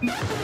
No!